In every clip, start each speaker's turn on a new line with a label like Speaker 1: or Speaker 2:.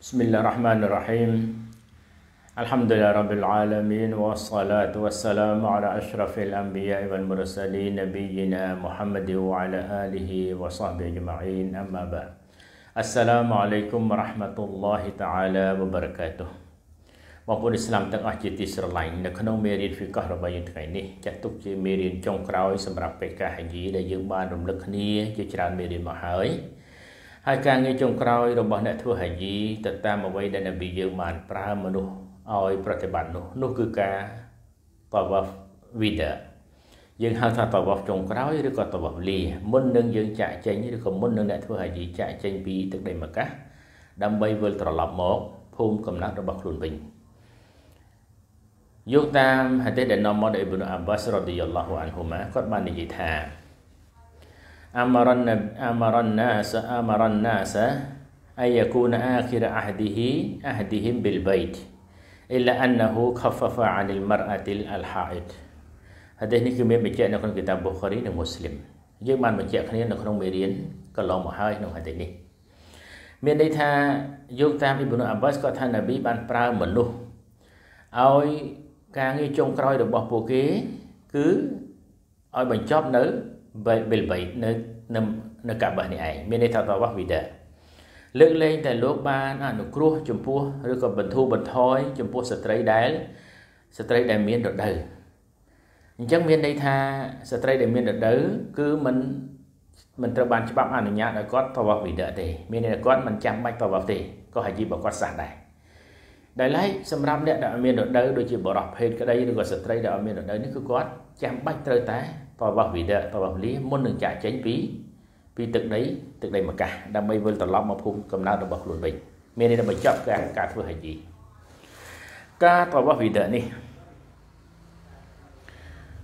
Speaker 1: بسم الله الرحمن الرحيم الحمد لله رب العالمين والصلاة والسلام على أشرف الأنبياء والمرسلين نبينا محمد وعلى آله وصحبه أجمعين أما بعد السلام عليكم ورحمة الله تعالى وبركاته បងប្អូនអ៊ីស្លាមទាំងអស់ជាទីស្រឡាញ់នៅក្នុងមេរៀនហ្វីកោះរបស់យើងថ្ងៃនេះចាត់ទុកជាមេរៀនចុងក្រោយសម្រាប់បេកាហាយីដែលយើងបានរំលឹកគ្នាជាច្រើនមេរៀនមកហើយ ហើយការងារចុងក្រោយរបស់អ្នកធ្វើហាយីទៅតាមអ្វីដែលនប៊ីយើងបានប្រើមនុស្សឲ្យប្រតិបត្តិនោះនោះគឺការតវ៉ាហ្វវីដាយើងហៅថាតវ៉ាហ្វចុងក្រោយឬក៏តវ៉ាហ្វលាមុននឹងយើងចាក់ចេញឬក៏មុននឹងអ្នកធ្វើហាយីចាក់ចេញពីទឹកដីម៉ាកាសដើម្បីវិលត្រឡប់មកភូមិកំណើតរបស់ខ្លួនវិញយកតាមហាឌីសដែលនាំមកដោយអ៊ីប៊ុនអាបាសរ៉ាឌីយ៉ាឡោះអានហ៊ូម៉ាគាត់បាននិយាយថា أمر أمر الناس أمر الناس أن يكون آخر عهده عهدهم بالبيت إلا أنه خفف عن المرأة الحائض ហាឌីសនេះគឺមានបញ្ជាក់នៅក្នុងគីតាប៊ូខារីនិងមូស្លីមយើងបានបញ្ជាក់គ្នានៅក្នុងមេរៀនកន្លងមកហើយក្នុងហាឌីសនេះមានន័យថាយោងតាមអ៊ីប៊ុនអាបាសគាត់ថានប៊ីបានប្រើមនុស្សឲ្យការងារចុងក្រោយរបស់ពួកគេគឺ ឲ្យបញ្ចប់នៅបិលបៃនៅនៅនៅកាបានេះឯងមានន័យថាតវ៉ាវីដាលើកលែងតែលោកបានអនុគ្រោះចំពោះឬក៏បន្ធូរបន្ថយចំពោះស្ត្រីដែលស្ត្រីដែលមានរដូវអញ្ចឹងមានន័យថាស្ត្រីដែលមានរដូវគឺមិនមិនត្រូវបានច្បាប់អនុញ្ញាតឲ្យគាត់តវ៉ាវីដាទេមានន័យថាគាត់មិនចាំបាច់តវ៉ាទេក៏ហាជីបើគាត់សះដែរ ដែលឡែកសម្រាប់អ្នកដែលមានរដូវដូចជាបរិះភេទក្តីឬក៏ស្ត្រីដែលអត់មានរដូវនេះគឺគាត់ចាំបាច់ត្រូវតែតបោះវិដៈតបោះលាមុននឹងចាក់ចេញពីពីទឹកដីទឹកដីមកកាសដើម្បីវិលត្រឡប់មកភូមិកំណើតរបស់ខ្លួនវិញមានន័យថាបញ្ចប់ការការធ្វើហាជីការតបោះវិដៈនេះ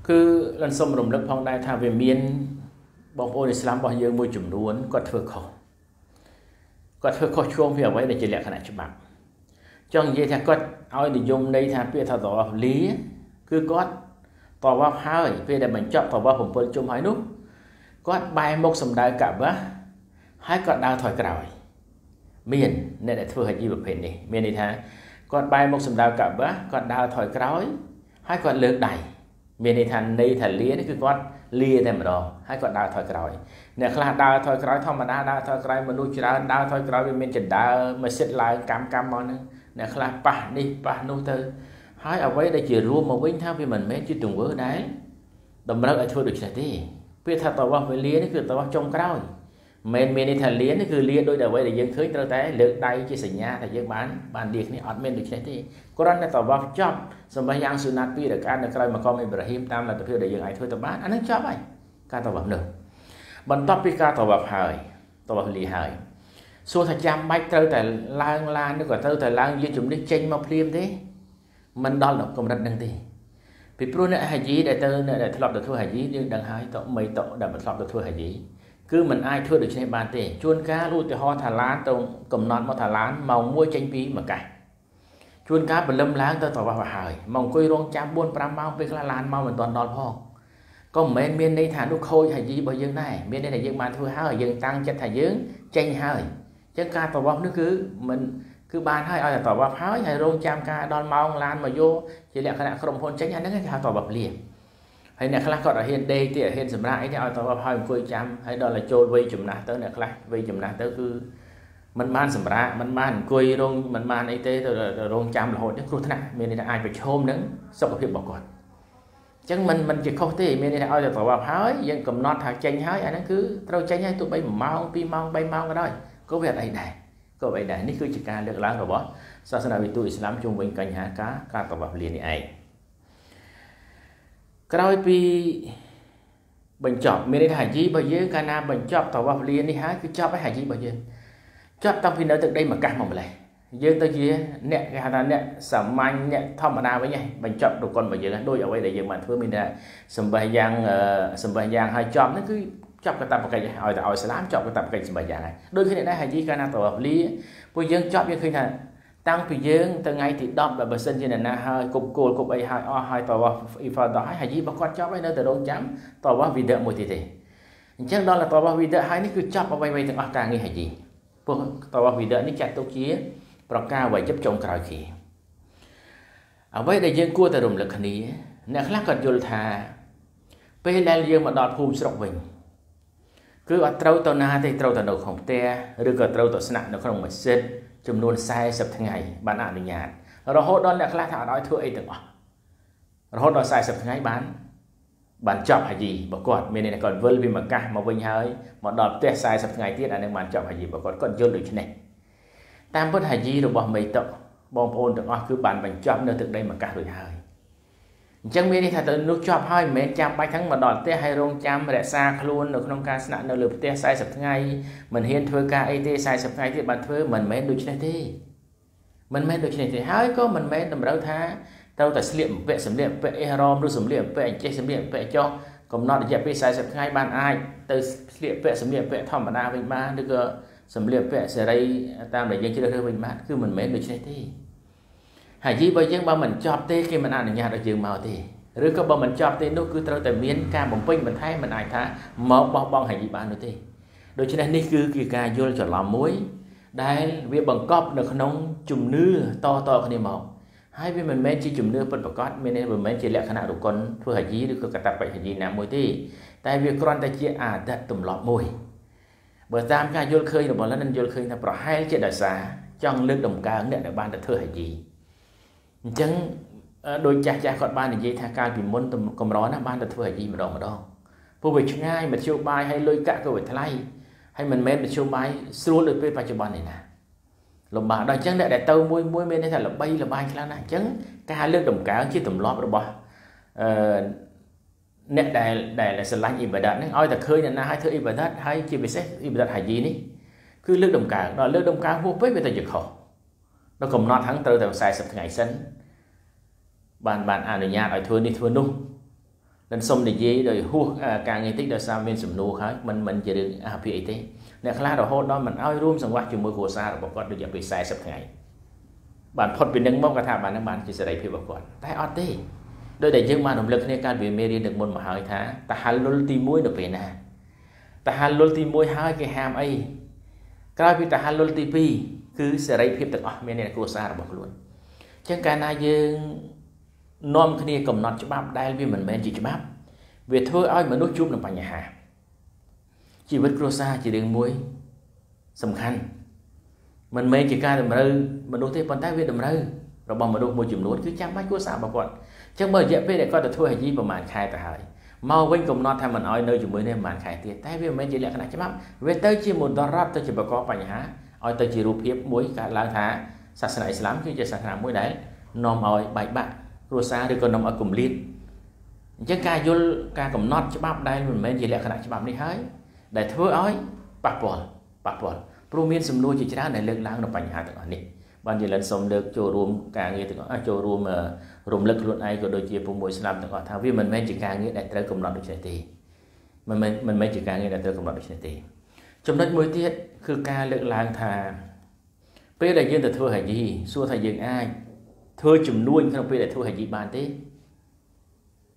Speaker 1: គឺលន់សុំរំលឹកផងដែរថាវាមានបងប្អូនអ៊ីស្លាមរបស់យើងមួយចំនួនគាត់ធ្វើខុសគាត់ធ្វើខុសឆ្គងពីអ្វីដែលជាលក្ខណៈច្បាប់ ចង់និយាយថាគាត់ឲ្យនិយមន័យថាពាក្យថាតវ៉ាលា គឺគាត់តវ៉ាហើយពេលដែលបញ្ចប់តវ៉ា7ជុំហើយនោះគាត់បែរមុខសម្ដៅកាបាហើយគាត់ដើរថយក្រោយ មានអ្នកដែលធ្វើហាជីប្រភេទនេះមានន័យថាគាត់បែរមុខសម្ដៅកាបាគាត់ដើរថយក្រោយ ហើយគាត់លើកដៃមានន័យថាន័យថាលានេះគឺគាត់លាតែម្ដងហើយគាត់ដើរថយក្រោយអ្នកខ្លះដើរថយក្រោយធម្មតាដើរថយក្រោយមនុស្សច្រើនដើរថយក្រោយវាមានចណ្ដើមកសិតឡើងកម្មកម្មមកហ្នឹង អ្នកខ្លះប៉ះនេះប៉ះនោះទៅហើយអ្វីដែលជារួមមកវិញថាវាមិនមែនជាទង្វើដែលតម្រូវឲ្យធ្វើដូច្នេះទេពាក្យថាតវ៉ាវេលានេះគឺតវ៉ាចុងក្រោយមិនមានន័យថាលានេះគឺលាដោយអ្វីដែលយើងឃើញត្រូវតែលើកដៃជាសញ្ញាថាយើងបានបានលាគ្នាអត់មានដូច្នេះទេគ្រាន់តែតវ៉ាចប់សម្រាប់យ៉ាងសុណាត់ពីរកានៅក្រៅមកកមអ៊ីប្រាហ៊ីមតាមលទ្ធភាពដែលយើងអាចធ្វើទៅបានអានឹងចប់ហើយការតវ៉ានោះបន្ទាប់ពីការតវ៉ាហើយតវ៉ាលាហើយ សួរថាចាំបាច់ត្រូវតែឡើងឡានឬក៏ត្រូវតែឡើងយានជំនិះចេញមកភ្លាមទេមិនដល់ដល់កម្រិតហ្នឹងទេពីព្រោះអ្នកហាជីដែលទៅអ្នកដែលធ្លាប់ទៅធ្វើហាជីយើងដឹងហើយតមីតដែលមិនធ្លាប់ទៅធ្វើហាជីគឺมันអាចធ្វើដូច្នេះបានទេជួនកាលឧទាហរណ៍ថាឡានទៅកំណត់មកថាឡានម៉ោង1ចេញពីមកកាសជួនកាលព្រលឹមឡើងទៅតវ៉ាស់ហើយមកអង្គុយរងចាំ4 5ម៉ោងពេលខ្លះឡានមកមិនទាន់ដល់ផងក៏មិនមែនមានន័យថានោះខូចហាជីរបស់យើងដែរមានន័យថាយើងបានធ្វើហើយយើងតាំងចិត្តថាយើងចេញហើយអញ្ចឹងការតវ៉ាស់នេះគឺមិនគឺបានហើយឲ្យតបបហើយហើយរងចាំការដល់ម៉ោងឡានមកយកជាលក្ខណៈក្រុមហ៊ុនចេញអាហ្នឹងគេហៅតបបលៀងហើយអ្នកខ្លះគាត់ឲ្យហ៊ានដេកទៀតហ៊ានសម្រាប់អីទេឲ្យតបបហើយអង្គុយចាំហើយដល់តែចូលវ័យចំណាស់ទៅអ្នកខ្លះវ័យចំណាស់ទៅគឺมันបានសម្រាប់มันបានអង្គុយរងมันបានអីទេទៅរងចាំរហូតនេះគ្រោះថ្នាក់មានន័យថាអាចប្រឈមនឹងសុខភាពរបស់គាត់អញ្ចឹងมันมันជាខុសទេមានន័យថាឲ្យតែតបបហើយយើងកំណត់ថាចេញហើយអាហ្នឹងគឺត្រូវចេញហើយទោះបី1ម៉ោង2ម៉ោង3ម៉ោងក៏ដោយ ក៏វាអត់អីដែរក៏បីដែរនេះគឺជាការលើកឡើងរបស់សាសនាវិទូអ៊ីស្លាមជុំវិញបញ្ហាការការតវ៉ាលានេះឯងក្រោយពីបញ្ចប់មានន័យថាហាជីរបស់យើងកាលណាបញ្ចប់តវ៉ាលានេះហើយគឺចប់ហើយហាជីរបស់យើងចប់តាំងពីនៅទឹកដីមកកាសមកម្លេះយើងទៅជាអ្នកគេហៅថាអ្នកសាមញ្ញអ្នកធម្មតាវិញឯងបញ្ចប់រកុនរបស់យើងដោយអ្វីដែលយើងបានធ្វើមានតែសម្បះយ៉ាងសម្បះយ៉ាងហើយចប់នោះគឺច ប់កតបកិច្ចឲ្យតែឲ្យស្លាមចប់កតបកិច្ចសម្បត្តិយ៉ាងហើយដូចគ្នាដែរហើយយីកាលណាតវលាពួកយើងចប់យើងឃើញថាតាំងពីយើងទៅថ្ងៃទី10បើបើសិនជាអ្នកណាហើយគប់គោលគប់អីហើយអស់ហើយតវ៉ាអ៊ីហ្វាដោះហើយហើយយីបើគាត់ចប់ហើយនៅតែរងចាំតវ៉ាវីដេមួយទៀតទេអញ្ចឹងដល់តវ៉ាវីដេហើយនេះគឺចប់អ្វីៗទាំងអស់ការងារហើយយីពួកតវ៉ាវីដេនេះចាត់ទុកជា ប្រការវយិបចុងក្រោយគេអ្វីដែលយើងគួរតែរំលឹកគ្នាអ្នកខ្លះក៏យល់ថាពេលដែលយើងមកដល់ភូមិស្រុកវិញ គឺអត់ត្រូវទៅណាទេត្រូវទៅនៅក្នុងផ្ទះឬក៏ត្រូវទៅស្នាក់នៅក្នុងម៉ាស៊ីនចំនួន40ថ្ងៃបានអនុញ្ញាតរហូតដល់អ្នកខ្លះថាអត់ឲ្យធ្វើអីទាំងអស់រហូតដល់40ថ្ងៃបានបានចប់ហាជីបើគាត់មានន័យថាគាត់វិលពីមកកាសមកវិញហើយមកដល់ផ្ទះ40ថ្ងៃទៀតអានឹងបានចប់ហាជីបើគាត់គាត់យល់ដូច្នេះតាមពិតហាជីរបស់មេតុបងប្អូនទាំងអស់គឺបានបញ្ចប់នៅទឹកដីមកកាសរួចហើយ អញ្ចឹងមានន័យថាទៅនោះជាប់ហើយមិនមែនចាំបាច់ទាំងមកដល់ផ្ទះហើយរងចាំរក្សាខ្លួននៅក្នុងការស្នាក់នៅលើផ្ទះ40ថ្ងៃមិនហ៊ានធ្វើការអីទេ40ថ្ងៃទៀតបានធ្វើមិនមែនដូចនេះទេមិនមែនដូចនេះទេហើយក៏មិនមែនតម្រូវថាត្រូវតែស្លៀកបំពាក់សម្លៀកបំពាក់អេរ៉មឬសម្លៀកបំពាក់អញ្ចេះសម្លៀកបំពាក់ចុះកំណត់រយៈពេល40ថ្ងៃបានអាចទៅស្លៀកពាក់សម្លៀកបំពាក់ធម្មតាវិញបានឬក៏សម្លៀកបំពាក់សេរីតាមដែលយើងជ្រើសរើសវិញបានគឺមិនមែនដូចនេះទេ ហើយយីបើយើងបើមិនចប់ទេគេមិនអនុញ្ញាតឲ្យយើងមកទេឬក៏បើមិនចប់ទេនោះគឺត្រូវតែមានការបំពេញបន្ថែមមិនអាចថាមកបោះបង់ហើយយីបាននោះទេដូច្នេះនេះគឺជាការយល់ច្រឡំមួយ ដែលវាបង្កប់នៅក្នុងជំនឿតតគ្នាមកហើយវាមិនមែនជាជំនឿពិតប្រាកដមានន័យមិនមែនជាលក្ខណៈរកុនធ្វើហាជីឬក៏កតបិហាជីណាមួយទេតែវាគ្រាន់តែជាអាដិតទម្លាប់មួយបើតាមការយល់ឃើញរបស់លិនយល់ឃើញថាប្រហែលជាដោយសារចង់លើកដំកើងអ្នកដែលបានទៅធ្វើហាជី អញ្ចឹងដោយចាស់ចាស់គាត់បាននិយាយថាកាលពីមុនកម្រណាបានទៅធ្វើហាជីម្ដងម្ដងព្រោះវាឆ្ងាយមធ្យោបាយហើយលុយកាក់ក៏វាថ្លៃហើយមិនមែនមធ្យោបាយស្រួលដូចពេលបច្ចុប្បន្ននេះណាលំបាកដល់អញ្ចឹងអ្នកដែលទៅមួយមួយមានន័យថាល្បីល្បាញខ្លាំងណាស់អញ្ចឹងការលើកដំកើងជាទម្លាប់របស់អឺអ្នកដែលដែលស្រឡាញ់អ៊ីបាដាតហ្នឹងឲ្យតែឃើញអ្នកណាឲ្យធ្វើអ៊ីបាដាតហើយជាពិសេសអ៊ីបាដាតហាជីនេះគឺលើកដំកើងដល់លើកដំកើងហួសពេកវាទៅជាខុសដល់កំណត់ហ្នឹងត្រូវតែ40ថ្ងៃសិន បានបានអនុញ្ញាតឲ្យធ្វើនេះធ្វើនោះនឹងសុំនិយាយដោយហួសការងារតិចដោយសារមានសំណួរហើយមិនមិនជារឿងអភិអីទេអ្នកខ្លះរហូតដល់មិនឲ្យរួមសង្វាស់ជាមួយគ្រួសាររបស់គាត់ដូចពី40ថ្ងៃបានផុតពីនឹងមកគាត់ថាបាននឹងបានជាសេរីភាពរបស់គាត់តែអត់ទេដោយតែយើងបានរំលឹកគ្នាកាលពីមេរៀនដឹកមុនមកហើយថាតហលុលទី1នៅពេលណាតហលុលទី1ហើយគេហាមអីក្រោយពីតហលុលទី2គឺសេរីភាពទាំងអស់មានអ្នកគ្រួសាររបស់ខ្លួនអញ្ចឹងកាលណាយើង នាំគ្នាកំណត់ច្បាប់ដែលវាមិនមែនជាច្បាប់ វាធ្វើឲ្យមនុស្សជួបនឹងបញ្ហាជីវិតគ្រួសារជារឿងមួយសំខាន់មិនមែនជាការតម្រូវមនុស្សទេប៉ុន្តែវាតម្រូវរបស់មនុស្សមួយចំនួនគឺចាំបាច់គ្រួសាររបស់គាត់អញ្ចឹងបើរយៈពេលដែលគាត់ទៅធ្វើហាជីប្រហែលខែទៅហើយមកវិញកំណត់ថាមិនអោយនៅជាមួយនេះប្រហែលខែទៀតតែវាមិនមែនជាលក្ខណៈច្បាប់វាទៅជាមន្តរដ្ឋទៅជាបកកបញ្ហាឲ្យទៅជារូបភាពមួយកើតឡើងថាសាសនាអ៊ីស្លាមគឺជាសាសនាមួយដែលនាំឲ្យបែកបាក់ គ្រួសារឬក៏នាំឲ្យគម្លាតអញ្ចឹងការយល់ការកំណត់ច្បាប់ដែលមិនមែនជាលក្ខណៈច្បាប់នេះហើយដែលធ្វើឲ្យប៉ះពាល់ប៉ះពាល់ព្រោះមានសំណួរជាច្រើនដែលលើកឡើងនៅបញ្ហាទាំងអស់នេះបានជាលិនសូមលើកចូលរួមការងារទាំងអស់ចូលរួមរំលឹកខ្លួនឯងក៏ដូចជាពុំមួយស្លាប់ទាំងអស់ថាវាមិនមែនជាការងារដែលត្រូវកំណត់ដូចនេះទេមិនមែនមិនមែនជាការងារដែលត្រូវកំណត់ដូចនេះទេចំណុចមួយទៀតគឺការលើកឡើងថាពេលដែលយើងទៅធ្វើហាជីសួរថាយើងអាច ធ្វើចំនួនក្នុងពេលដែលធ្វើហាជីបានទេ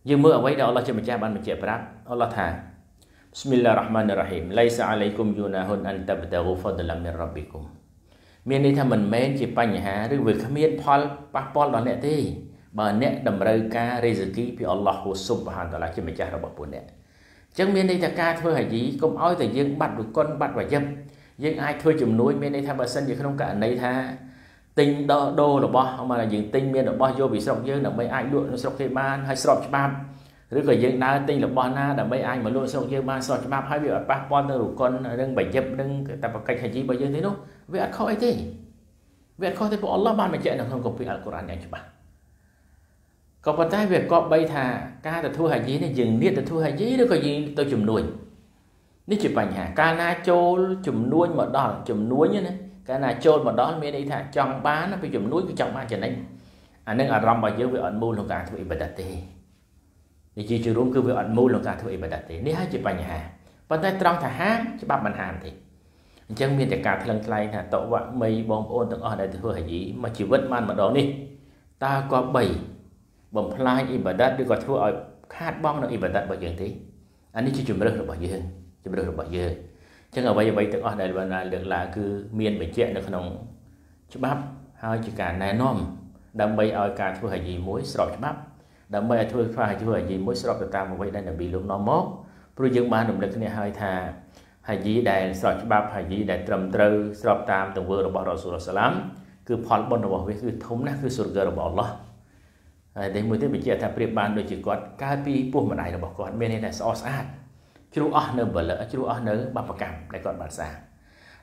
Speaker 1: យើងមើលអ្វីដែលអល់ឡោះជាម្ចាស់បានបញ្ជាក់ប្រាប់អល់ឡោះថា Bismillahirrahmanirrahim Laisa alaikum junahun an tabtaghu fadlan min rabbikum មានន័យថាមិនមែនជាបញ្ហាឬវាគ្មានផលប៉ះពាល់ដល់អ្នកទេបើអ្នកតម្រូវការរេសគីពីអល់ឡោះហ៊ូស៊ុបហានតាឡាជាម្ចាស់របស់ពួកអ្នកអញ្ចឹងមានន័យថាការធ្វើហាជីកុំឲ្យតែយើងបាត់រុគុនបាត់វយិបយើងអាចធ្វើជំនួយមានន័យថាបើសិនជាក្នុងករណីថា ទិញដោដូររបស់មកយើងទិញមានរបស់យកពីស្រុកយើងដើម្បីអាចលក់នៅស្រុកគេបានហើយស្របច្បាប់ឬក៏យើងដើរទិញរបស់ណាដើម្បីអាចមកលក់ស្រុកយើងបានស្របច្បាប់ហើយវាអត់ប៉ះពាល់ទៅរុកុនរឿងបយិបនឹងតែបកិច្ចហាជីរបស់យើងទេនោះវាអត់ខុសអីទេវាអត់ខុសទេព្រោះអល់ឡោះបានបញ្ជាក់នៅក្នុងគម្ពីរអល់កុរ៉ានយ៉ាងច្បាស់ក៏ប៉ុន្តែវាគប្បីថាការទៅធ្វើហាជីនេះយើងនៀតទៅធ្វើហាជីឬក៏យើងទៅជំនួយនេះជាបញ្ហាកាលណាចូលជំនួយមកដល់ជំនួយណា កាលណាចូលមកដល់មានន័យថាចង់បានពីជំនួយគឺចង់បានចំណេញអានឹងអារម្មណ៍របស់យើងវាអត់មូលក្នុងការធ្វើអ៊ីបាដាតទេនិយាយជារួមគឺវាអត់មូលក្នុងការធ្វើអ៊ីបាដាតទេនេះហើយជាបញ្ហាប៉ុន្តែត្រង់ថាហាមច្បាប់មិនហាមទេអញ្ចឹងមានតែការថ្លឹងថ្លែងថាតវៈមីបងប្អូនទាំងអស់ដែលធ្វើហាជីមកជីវិតបានម្ដងនេះតើក៏បីបំផ្លាញអ៊ីបាដាតឬក៏ធ្វើឲ្យខាតបង់នៅអ៊ីបាដាតរបស់យើងទេអានេះជាជំរឿសរបស់យើងជំរឿសរបស់យើង អញ្ចឹងអ្វីអ្វីទាំងអស់ដែលបានលើកឡើងគឺមានបញ្ជាក់នៅក្នុងច្បាប់ហើយជាការណែនាំដើម្បីឲ្យការធ្វើហាជីមួយស្របច្បាប់ដើម្បីឲ្យធ្វើធ្វើធ្វើហាជីមួយស្របទៅតាមអ្វីដែលនប៊ីលោកនាំមកព្រោះយើងបានរំលឹកគ្នាហើយថាហាជីដែលស្របច្បាប់ហាជីដែលត្រឹមត្រូវស្របតាមទង្វើរបស់រ៉ាស៊ូលសាឡាមគឺផលបុណ្យរបស់វាគឺធំណាស់គឺសុរគរបស់អល់ឡោះហើយតែមួយទៀតបញ្ជាក់ថាប្រៀបបានដូចជាគាត់កើតពីពោះម្ដាយរបស់គាត់មានន័យថាស្អាតស្អាត ជ្រុះអស់នៅបលជ្រុះអស់នៅបបកម្មដែលគាត់បានសាង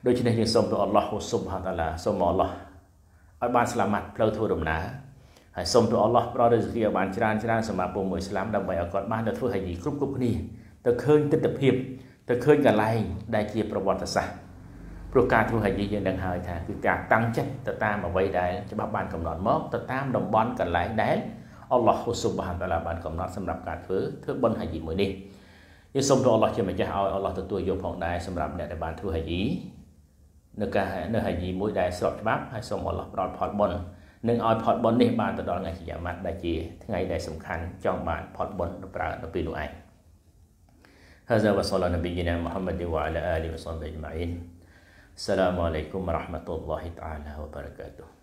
Speaker 1: ដូច្នេះយើងសូមទៅអល់ឡោះស៊ុបហាតាឡាសូមអល់ឡោះឲ្យបានស្លាមាត់ផ្លូវធ្វើដំណើរហើយសូមទៅអល់ឡោះប្រោរិសគីឲ្យបានច្រើនច្រើនសម្រាប់ពុំមួយស្លាមដើម្បីឲ្យគាត់បានទៅធ្វើហាជីគ្រប់គ្រប់គ្នាទៅឃើញទស្សនវិជ្ជាទៅឃើញកន្លែងដែលជាប្រវត្តិសាស្ត្រព្រោះការធ្វើហាជីយើងដឹងហើយថាគឺការតាំងចិត្តទៅតាមអ្វីដែលច្បាប់បានកំណត់មកទៅតាមតំបន់កន្លែងដែលអល់ឡោះស៊ុបហានតាឡាបានកំណត់សម្រាប់ការធ្វើធ្វើបុណ្យហាជីមួយនេះ យើងសូមទៅអល់ឡោះជាម្ចាស់ឲ្យអល់ឡោះទទួលយកផងដែរសម្រាប់អ្នកដែលបានធ្វើហាជីនៅការនៅហាជីមួយដែលស្របច្បាប់ហើយសូមអល់ឡោះផ្ដល់ផលបុណ្យនឹងឲ្យផលបុណ្យនេះបានទៅដល់ថ្ងៃជាម៉ាត់ដែលជាថ្ងៃដែលសំខាន់ចង់បានផលបុណ្យទៅប្រើនៅពេលនោះឯង هذا وصلى نبينا محمد وعلى آله وصحبه أجمعين السلام عليكم ورحمة الله تعالى وبركاته